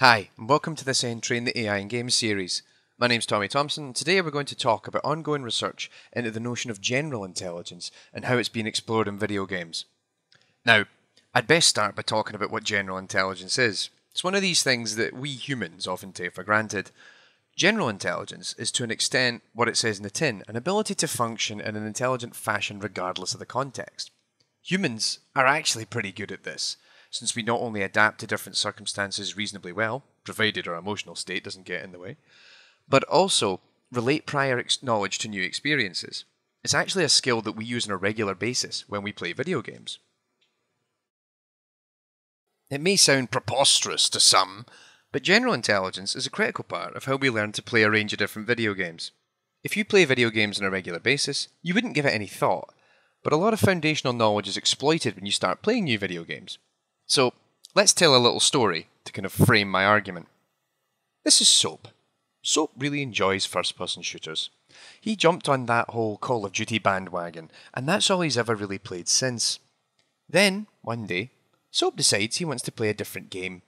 Hi, and welcome to this entry in the AI and Games series. My name's Tommy Thompson, and today we're going to talk about ongoing research into the notion of general intelligence and how it's been explored in video games. Now, I'd best start by talking about what general intelligence is. It's one of these things that we humans often take for granted. General intelligence is to an extent what it says in the tin an ability to function in an intelligent fashion regardless of the context. Humans are actually pretty good at this since we not only adapt to different circumstances reasonably well, provided our emotional state doesn't get in the way, but also relate prior ex- knowledge to new experiences. It's actually a skill that we use on a regular basis when we play video games. It may sound preposterous to some, but general intelligence is a critical part of how we learn to play a range of different video games. If you play video games on a regular basis, you wouldn't give it any thought, but a lot of foundational knowledge is exploited when you start playing new video games. So let's tell a little story to kind of frame my argument. This is Soap. Soap really enjoys first person shooters. He jumped on that whole Call of Duty bandwagon, and that's all he's ever really played since. Then, one day, Soap decides he wants to play a different game.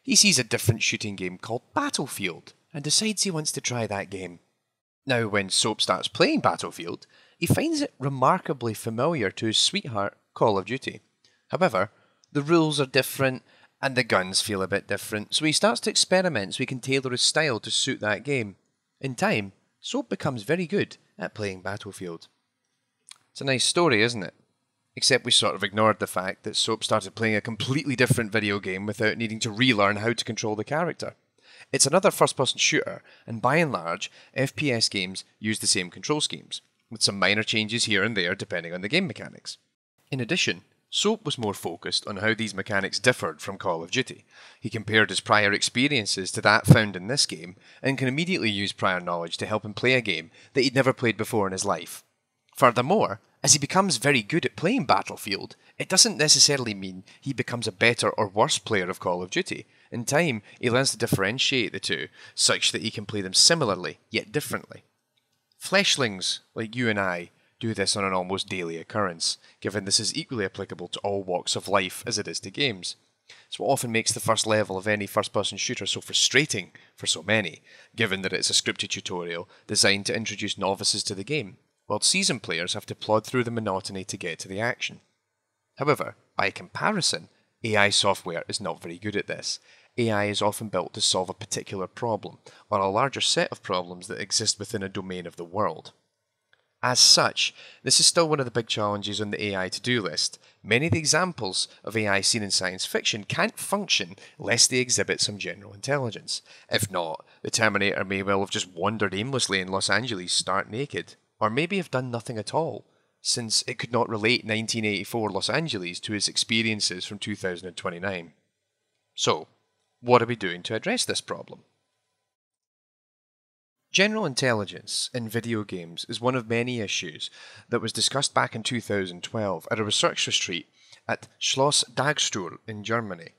He sees a different shooting game called Battlefield and decides he wants to try that game. Now, when Soap starts playing Battlefield, he finds it remarkably familiar to his sweetheart, Call of Duty. However, the rules are different and the guns feel a bit different, so he starts to experiment so he can tailor his style to suit that game. In time, Soap becomes very good at playing Battlefield. It's a nice story, isn't it? Except we sort of ignored the fact that Soap started playing a completely different video game without needing to relearn how to control the character. It's another first person shooter, and by and large, FPS games use the same control schemes, with some minor changes here and there depending on the game mechanics. In addition, Soap was more focused on how these mechanics differed from Call of Duty. He compared his prior experiences to that found in this game, and can immediately use prior knowledge to help him play a game that he'd never played before in his life. Furthermore, as he becomes very good at playing Battlefield, it doesn't necessarily mean he becomes a better or worse player of Call of Duty. In time, he learns to differentiate the two, such that he can play them similarly, yet differently. Fleshlings, like you and I, do this on an almost daily occurrence, given this is equally applicable to all walks of life as it is to games. It's what often makes the first level of any first person shooter so frustrating for so many, given that it's a scripted tutorial designed to introduce novices to the game, while seasoned players have to plod through the monotony to get to the action. However, by comparison, AI software is not very good at this. AI is often built to solve a particular problem, or a larger set of problems that exist within a domain of the world. As such, this is still one of the big challenges on the AI to do list. Many of the examples of AI seen in science fiction can't function lest they exhibit some general intelligence. If not, the Terminator may well have just wandered aimlessly in Los Angeles stark naked, or maybe have done nothing at all, since it could not relate 1984 Los Angeles to its experiences from 2029. So, what are we doing to address this problem? General intelligence in video games is one of many issues that was discussed back in 2012 at a research retreat at Schloss Dagstuhl in Germany.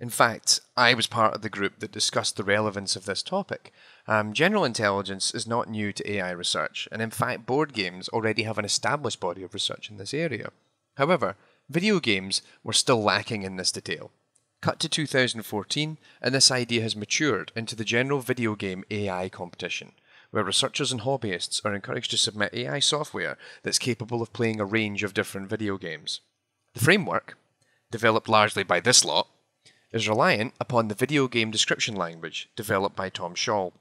In fact, I was part of the group that discussed the relevance of this topic. Um, general intelligence is not new to AI research, and in fact, board games already have an established body of research in this area. However, video games were still lacking in this detail. Cut to 2014, and this idea has matured into the general video game AI competition, where researchers and hobbyists are encouraged to submit AI software that's capable of playing a range of different video games. The framework, developed largely by this lot, is reliant upon the video game description language developed by Tom Schaul.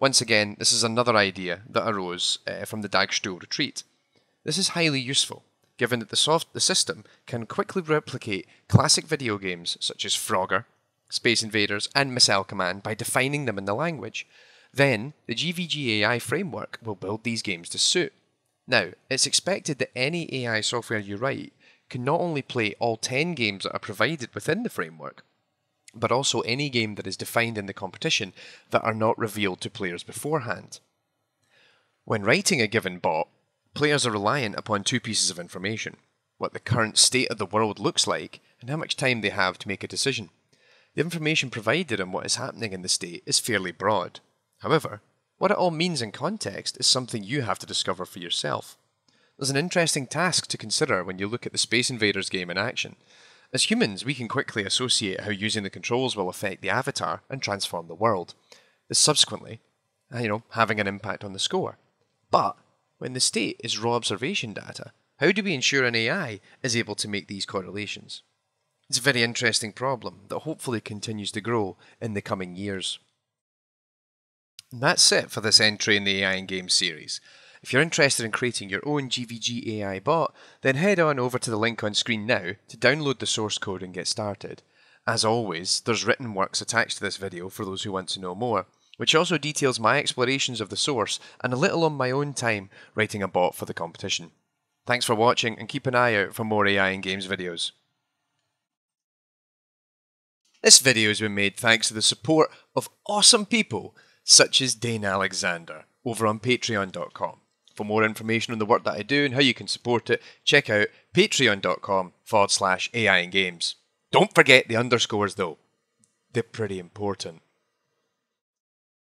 Once again, this is another idea that arose uh, from the Dagstuhl retreat. This is highly useful given that the, soft, the system can quickly replicate classic video games such as Frogger, Space Invaders, and Missile Command by defining them in the language. Then, the GVG AI framework will build these games to suit. Now, it's expected that any AI software you write can not only play all 10 games that are provided within the framework, but also any game that is defined in the competition that are not revealed to players beforehand. When writing a given bot, Players are reliant upon two pieces of information what the current state of the world looks like, and how much time they have to make a decision. The information provided on what is happening in the state is fairly broad. However, what it all means in context is something you have to discover for yourself. There's an interesting task to consider when you look at the Space Invaders game in action. As humans, we can quickly associate how using the controls will affect the avatar and transform the world, this subsequently, uh, you know, having an impact on the score. But when the state is raw observation data, how do we ensure an AI is able to make these correlations? It's a very interesting problem that hopefully continues to grow in the coming years. And that's it for this entry in the AI in Games series. If you're interested in creating your own GVG AI bot, then head on over to the link on screen now to download the source code and get started. As always, there's written works attached to this video for those who want to know more, which also details my explorations of the source and a little on my own time writing a bot for the competition. Thanks for watching and keep an eye out for more AI in Games videos. This video has been made thanks to the support of awesome people such as Dane Alexander over on patreon.com. For more information on the work that I do and how you can support it, check out patreon.com forward slash AI in games. Don't forget the underscores though, they're pretty important.